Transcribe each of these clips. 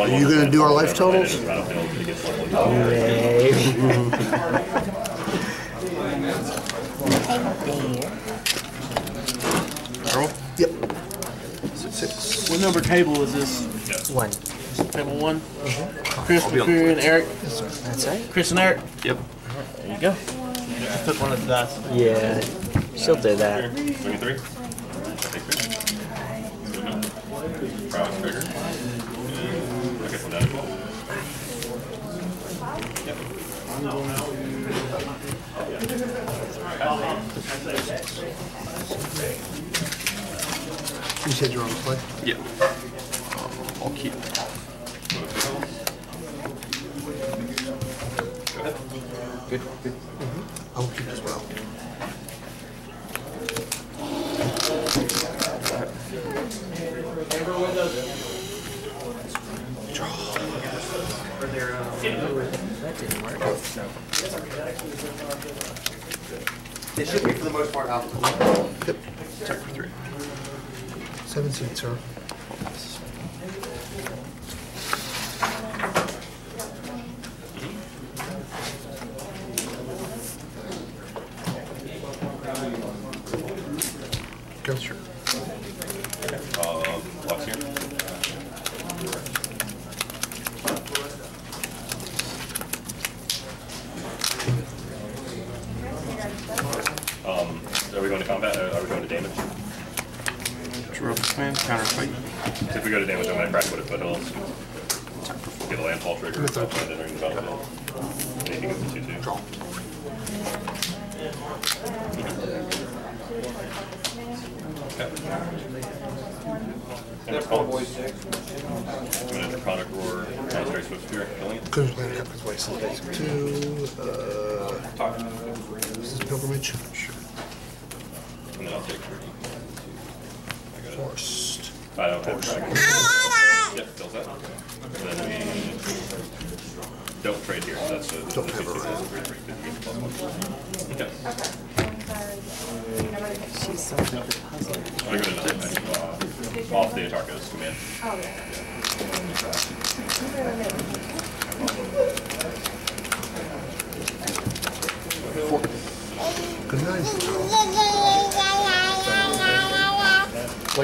Are you gonna do our life totals? I don't know if it gets level. Earl? Yep. Six. What number table is this? One. Table one? Mm-hmm. Chris, I'll be and Eric. That's right. Chris and Eric. Yep. There you go. Just took one of the dice. Yeah, she'll do that. Twenty-three? Take three. Prowess trigger. You said you're on the play? Yep. I'll keep. Good. Good. Mm-hmm. I'll keep as well. That didn't work. They should be for the most part alpha. Yep. Check for three. Seven seats, sir. Go. Sure. Uh, Lux here. Um, are we going to combat? or Are we going to damage? Draw the command, counter fight. So if we go to damage, I'm going to crack Wooded Foothills. Get a landfall trigger. With the- and then ring the battlefield. Anything with the two two. Draw. And response. I'm going to draconic roar. Concentrate Swiftspear. Killing it. Couldn't plan it his way. So two. Uh, this is pilgrimage. Sure. And then I'll take three. I got it. Forced. I don't have dragon. Yep, fills that. And then we don't trade here, that's a. Don't have a right. Okay. She's so good at puzzling. I'm gonna the, uh, off the Atarka's command. Good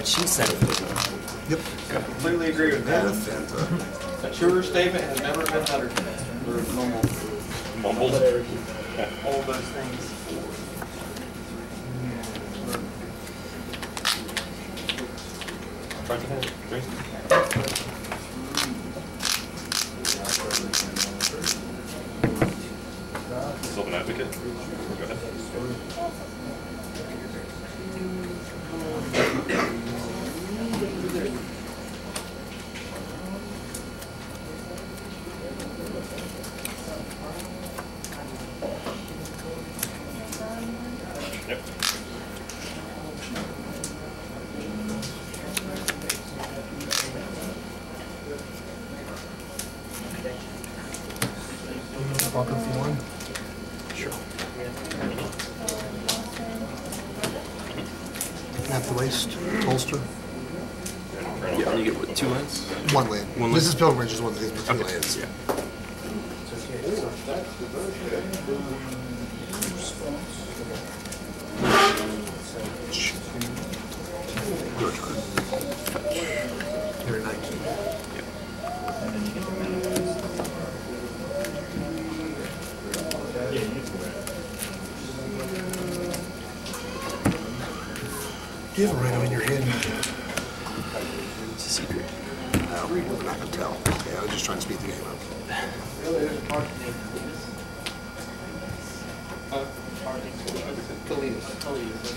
What she said. Yep. I completely agree with that. Fanta. A truer statement has never been uttered. For normal, Mumbles. all those things. Try to hit it. Trace. Sylvan Advocate. Go ahead. Yep. Walker for one. Sure. At the waist. Holster. Yeah, and you get what, two lands? One land. One this land. is pilgrimage is one that gives me two Okay. lands. Yeah. Your turn. You're 19. Do you have a rhino in your head? It's a secret. No, we're not gonna tell. Yeah, I was just trying to speed the game up. Kalidas.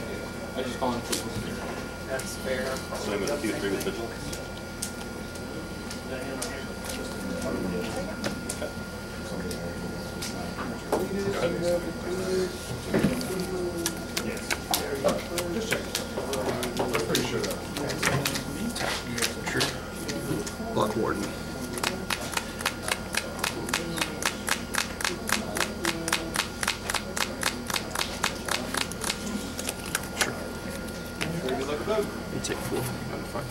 I just call him Kalidas. That's fair. Swing with Q three with vigilance. You take four. No, fine.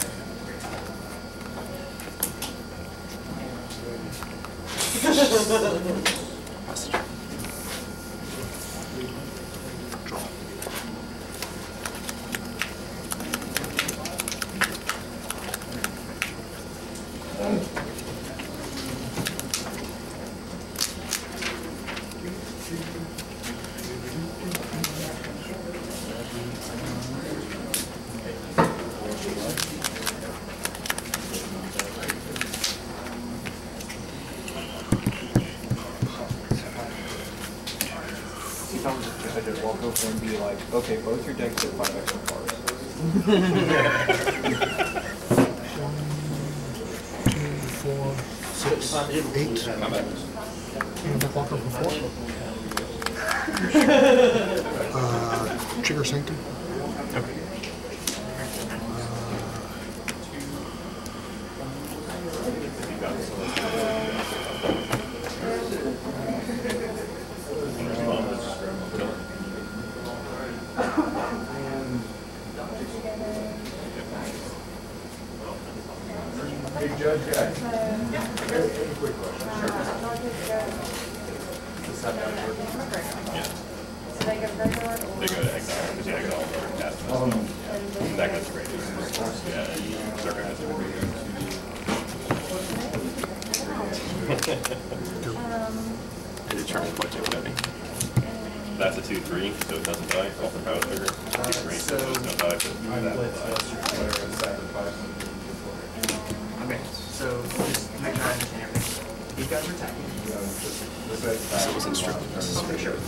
Ha ha ha ha ha. Four, six, eight. And the blocker for four. Uh, trigger sanctum. I did try and put heavy. That's a two, three, so it doesn't die off the power trigger. Two, three, so it does not die, but that will die. Okay, so just make sure I understand everything. These guys are attacking. This wasn't strict necessary.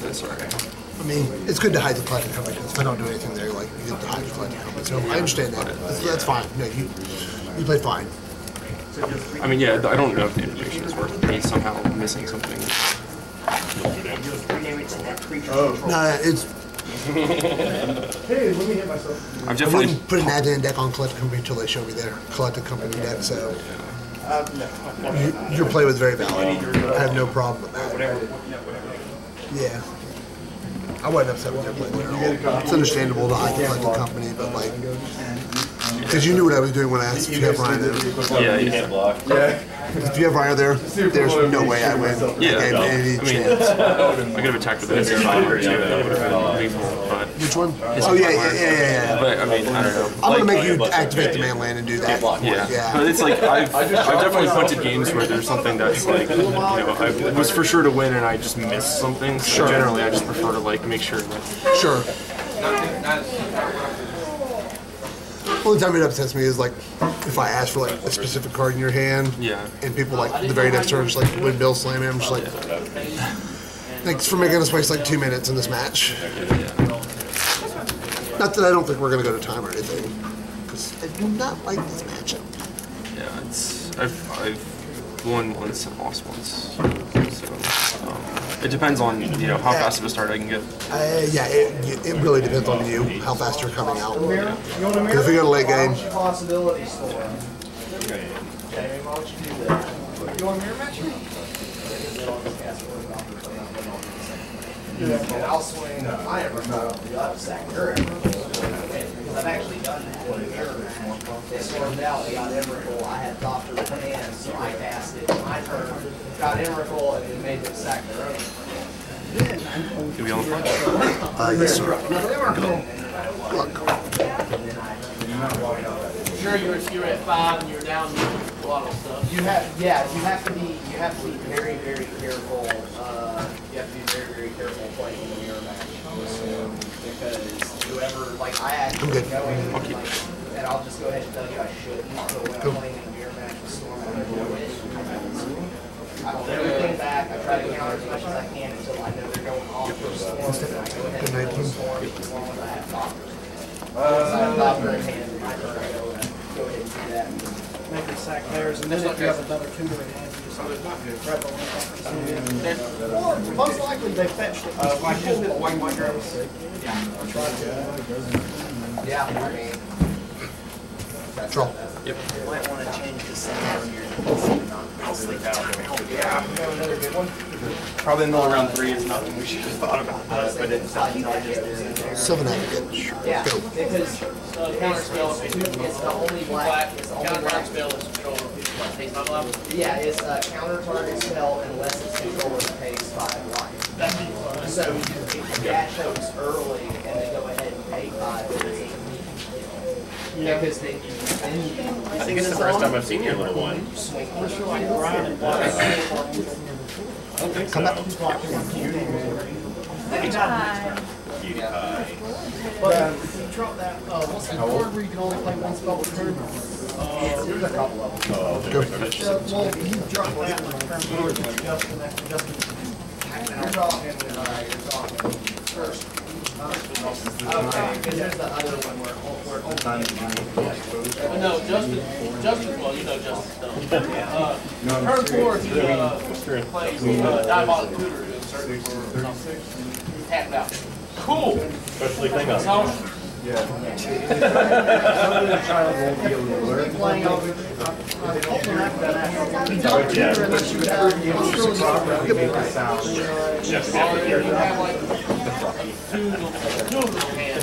Better alright. I mean, it's good to hide the Collected Company because if I don't do anything there, like you get to hide the Collected Company. So I understand that. That's, that's fine. No, you you played fine. So just three. I mean, yeah, I don't know if the information is worth me somehow missing something. Deal three damage to that creature control. No, it's I've I definitely, wouldn't put an admin deck on Collected Company until they show me their Collected Company deck. So you, your play was very valid. I have no problem with that. Yeah. I wasn't upset with their play there at all. It's understandable to hide the Collected Company, but like, because you knew what I was doing when I asked if you have Ryan there. yeah, You yeah. can't block. Yeah. If you have Ryan there, there's no way I win the Yeah, game no, any I mean- chance. I could have attacked with this fire too, that would have been lethal, but. Which one? Oh yeah, yeah, yeah, yeah. yeah. But I mean, I don't know. I'm gonna make you activate the man land and do that. Yeah. Yeah. but it's like I've, I've definitely punted games where there's something that's like, you know, I was for sure to win and I just missed something. So Sure. generally, I just prefer to like make sure that. Sure. Only time it upsets me is like if I ask for like a specific card in your hand, Yeah. and people like the very next turn just like when Bill slam him, I'm just like, thanks for making us waste like two minutes in this match. Not that I don't think we're gonna go to time or anything, because I do not like this matchup. Yeah, it's I've I've won once and lost once. So um, it depends on you know how fast of a start I can get. Uh, yeah, it, it really depends on you how fast you're coming out. Because if we go to late game, Possibility Storm. Okay, why don't you? You want mirror match? And I'll swing my Emrakul, the other sack, your Emrakul. Because I've actually done that in a mirror match. It stormed out, they got Emrakul, I had Doctor in hand, so I cast it, my turn, got Emrakul, and it made them sack their own. Can we on the front? uh, yes, sir. Look, Sure, you were, you were at five and you were down a lot of stuff. You have, yeah, you have to be, you have to be very, very careful, uh, you have to be very, very careful playing in the mirror match. Because whoever, like, I actually go in, like, and I'll just go ahead and tell you I shouldn't, but when I'm playing in a mirror match with Storm, I don't do it. I hold everything back, I try to counter as much as I can until I know they're going off for Storm, and I go ahead and Good night, go team. Storm as long as I have Doctor. Once uh, I have Doctor in hand, my turn, I go, go ahead and do that. Make them sack theirs, and then if you have another tutor in hand, you just grab the one. Or most likely they fetched it. Uh, like just the white one Yeah, I mean. that's- Draw. that's- You might wanna change the sound here. I'll sleep out. Yeah, you another good one? Probably in the middle round three is nothing we should have thought about that, but it's I think I just did it there. Sylvan Advocate. Yeah, Go. because Counter spell, if it's it's the only black, it's the only counter spell is control of people like Not. Yeah, it's uh, counter target spell unless it's controller that pays five life. That'd be fun. So if you dash those early and they go ahead and pay five, it's a immediate kill. Yeah, because they, then you I think it's the first time I've seen your little one. swing. Unless you're like Brian and Brian. I don't think so. Time. Cutie pie. But if you drop that, uh, what's the card where you can only play one spell per turn? There's a couple of them. Go. Uh, well, you drop that one, turn Justin, after Justin. You're talking, alright, you're first. Okay, because there's the other one where, where only. Uh, No, Justin, Justin, well, you know Justin. Uh, turn four, he, uh, plays, uh, diabolic tutor, and search for out. Cool. Especially thing on. So, playing on, I'm hoping after that. He don't Yeah. tutor unless you have, I'm sure it's not right. You have to be able to hear that.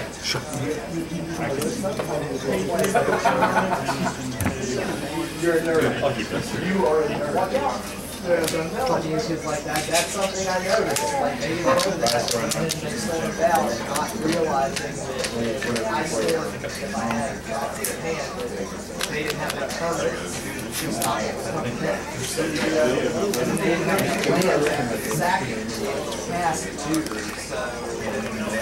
play? Sure. I'll keep this. I'm telling you, because like that, that's something I noticed. Like they know that, and then they and not realizing that I still, if I had it in hand, they didn't have stop it. So, you have exactly to so.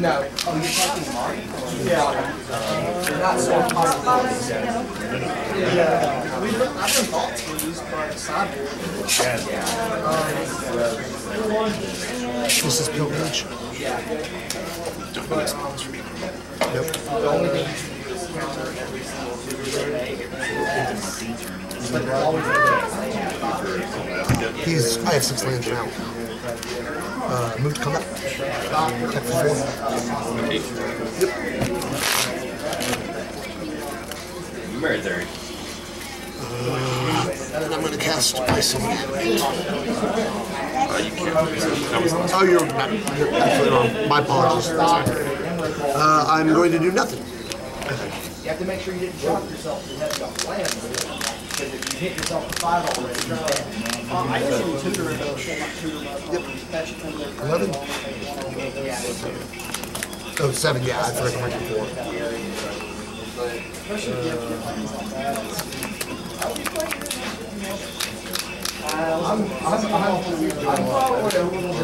No. Oh, you're talking Mark? Yeah. Not so. Yeah. Done- I've done thoughts for these, but sideboard. This is pilgrimage. Nope. The only thing you can do is counter every single two minutes. But they're always they have He's, I have six lands now. Uh, move to combat. Attack for four. Married there. And I'm gonna cast Bison. Uh, you can't. Oh, you're not, you're completely wrong. My apologies. Uh, I'm going to do nothing. You have to make sure you didn't shock yourself to have your plan. Because if you hit yourself with five already, you're dead. Uh, I usually tutor it, though, so I'm not tutor, but that's kind of. Eleven? Yeah. Oh, seven, yeah, I forgot to make it four. Especially if you have things like that. I'm, I'm, I'm, I'm following a little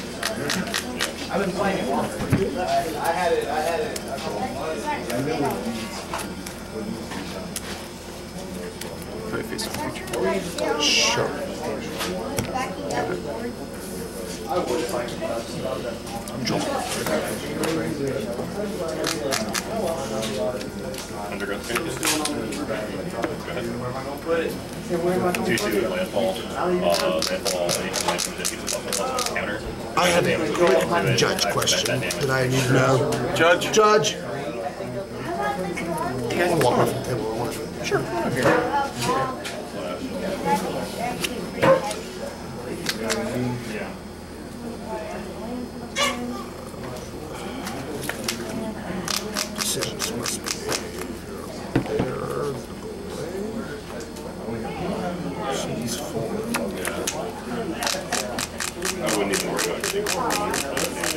bit. I've been playing it longer. I had it, I had it a couple of months. Put it face on feature. Sure. Underground Sphinx. Go ahead. Two two landfall. Uh, landfall. Anything like that gives a plus one plus one counter. I have a quick judge question that I need to know. Judge. Judge! I want walk off the table. I want to- Sure. Yeah. Decisions must be made. There, She's four. I wouldn't even worry about anything.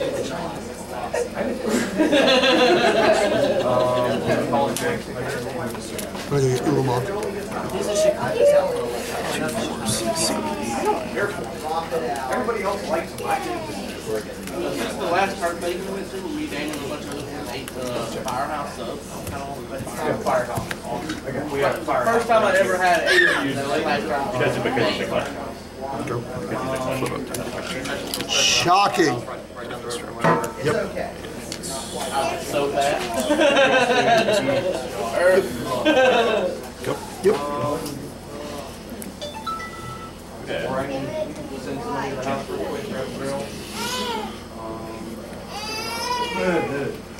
I'm gonna get Everybody else likes them. This is the last we through, we named a bunch of eight, uh, firehouse subs. Kind of like- We have fire. First time I ever had eight of a because you declined. Shocking. Okay. so bad. Yep. Was in somebody's house real quick, grab a grill. Um,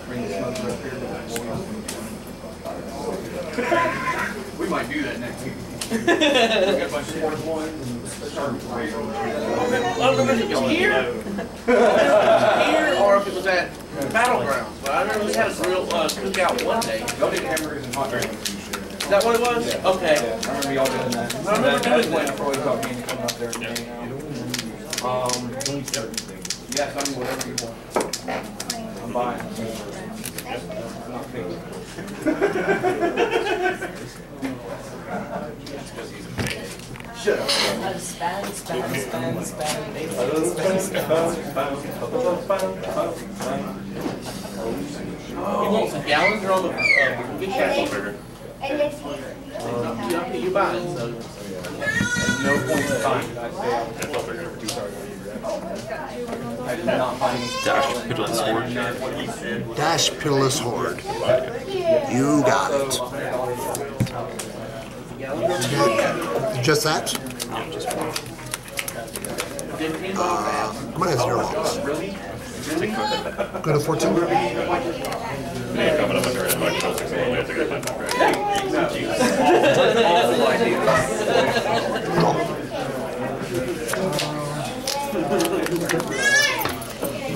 Bring the smoker up here. We might do that next week. Here, here, or if it was at Battlegrounds, but I remember we had a grill, uh, cookout one day. Y'all did hamburgers and hot dogs. Is that what it was? Okay. I remember y'all doing that. I remember doing that. Me coming up there. Um, yes, I mean, whatever you want. I'm buying. I'm not picky. Shut up. Spam, spam, spam, spam, basically spam, You want some gallons or on the, uh, big castle? And if you, Yeah, you buy it, so. At no point in time did I say I was too sorry. I did not buy. Dash Pitiless Horde. Dash Pitiless Horde. You got it. Just that? Fifteen bucks. I'm gonna have zero loss. Go to 14. Yeah, coming up under it, like, you know, six months, we have to get my back.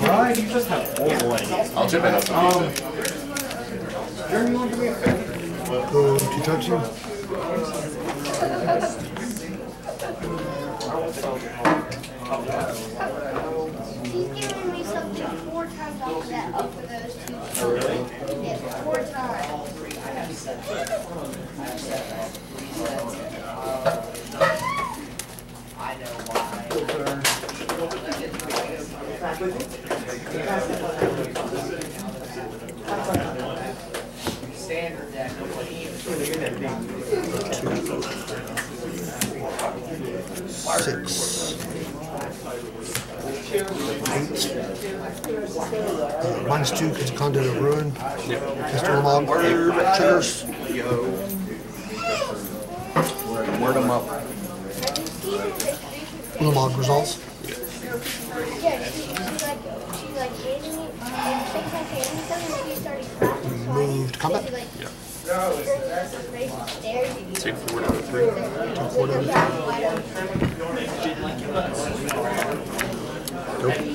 Right, you just have horrible ideas. I'll chip in on some. Um, Jeremy, you want to do me a favor? Go to touch you. He's giving me something four times off of that, off of those two. Oh, yeah, four times. I know why. Standard deck, nobody Six. Eight. Uh, minus two because Conduit of Ruin. Just Ulamog. Triggers. Word them up. Ulamog results. Yeah, she, she like, she like handed me, and she kept handing me something, and she started clapping, so I Moved combat. she like, her face was staring at me. Take four down to three. Take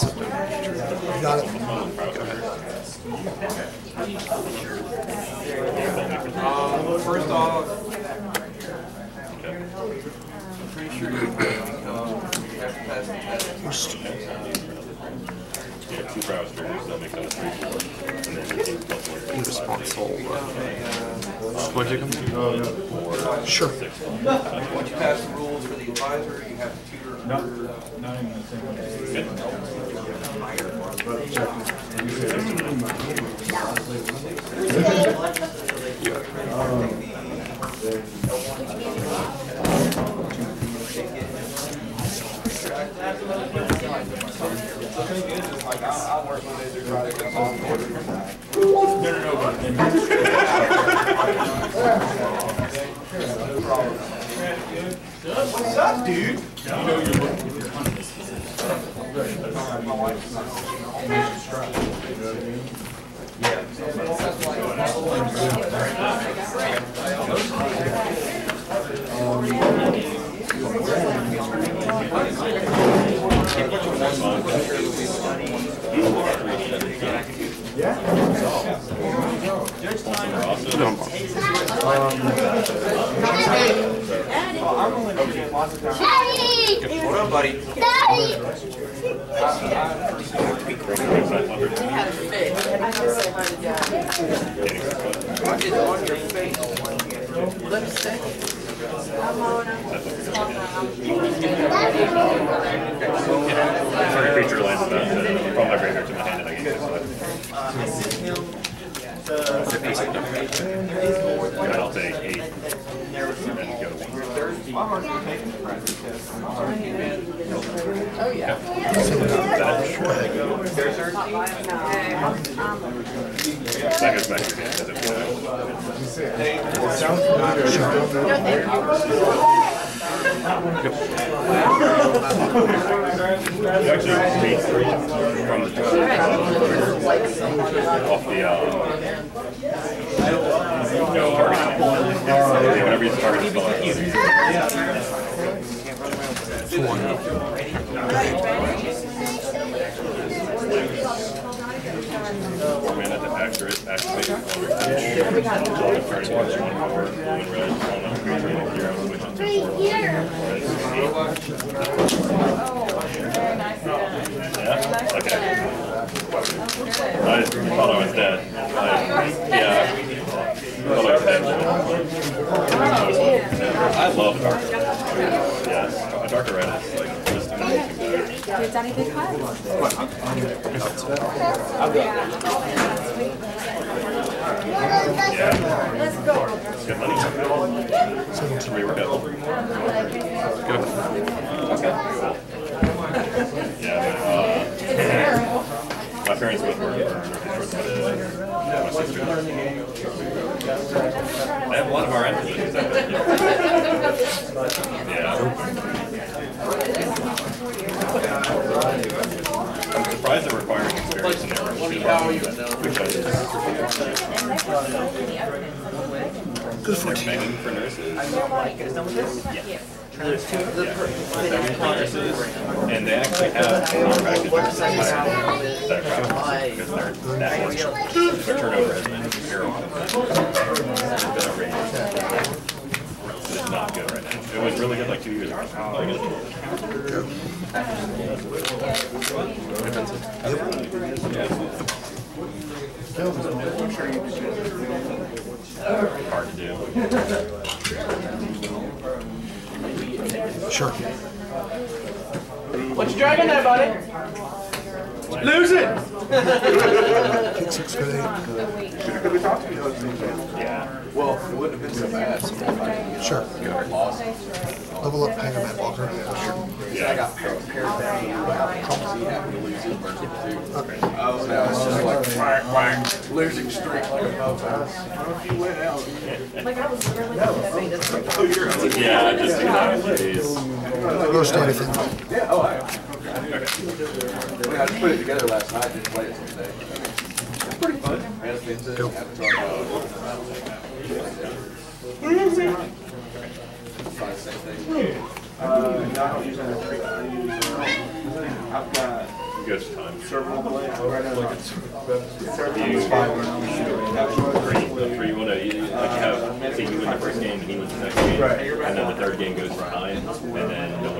September. Got it. Um, first off, I'm pretty sure two soul. What'd you come to? Sure. Once you pass the rules for the supervisor, you have to tutor. Thing is, What's up, dude? You know you're working with your hunters. Daddy! What up, buddy? Daddy! What is on your face? Target creature lands about to, from my graveyard to my hand and I get it. And I'll take eight. And then go one. I'm already taking the practice test. I'm already in. Oh, yeah. That goes back to doesn't it? Actually from the off the, uh, no, target. Whenever you target spell. Format at the accurate, activate one retention. Draw one power, blue red, one up, creature like hero, switch it to Right four. here. Oh, yeah, okay. I thought I was dead. I, yeah. Thought I was dead. I love dark red. Yes, Darker red is like just amazing. Yeah. Let's go. Good money. Rework it. Yeah, parents both work for. I have a lot of our entities. Yeah. I'm surprised they're requiring experience in there. Which I Good for They're you. begging for nurses. Nurses, and they actually have contracted nurses hired that are practicing because they're that much. Their turnover has been terrible. It's been outrageous. It's not good right now. It was really good like two years ago. Hard to do. Sure. What you dragging there, buddy? Lose it! Kick six, good eight. Could we talk to you? Yeah. Well, it wouldn't have been so bad. So if I could Sure. get lost. Level up, Hangarback Walker. I got paired down. Chauncey happened to lose his birthday too. Oh, so now it's just like quack, quack, losing streak like a mofo. If you went out. Like, I was really gonna make this. Oh, you're out. Yeah, just do that, please. Go stay anything. Yeah, oh, I. Oh, I mean, I just put it together last night, didn't play it today. It's pretty fun. Man, it's been to Avatar. Probably the same thing. Uh, no, I don't use that trick. I use, uh, I've got Good time. several blades right now. Like it's, You, three, the three, well, you, like have, say you win the first game, he wins the next game, Right. and then the third game goes behind, and then no one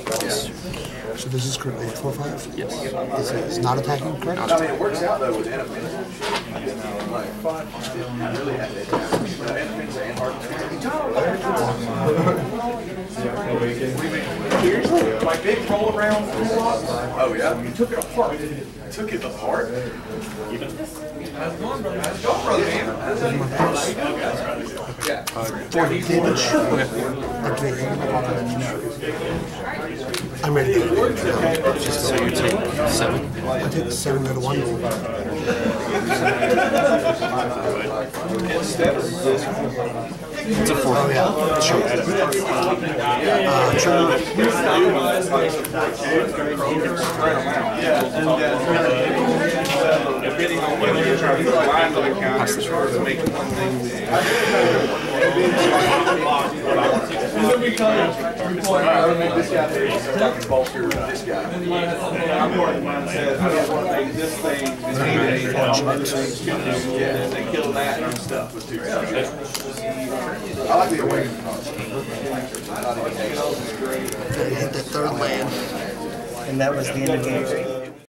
this is correct, eight four five? Yes. This is not attacking, correct? I mean, it works out though with Enapin. Like, I really had it. Enapin's and Seriously? My big roll around toolbox? Oh, yeah? You took it apart. Took it apart? Don't run, Yeah. Forty damage. Okay. I'm ready. So you take seven. I take seven go to one. It's a four. Oh yeah, sure. Uh, trigger. Depending on whether you're trying to combine the accounts or to make one thing. This guy, I bolster this guy. I'm want to make this thing, this thing, they I'm. I like the awakening concept. Hit that third land. And that was the end of the game.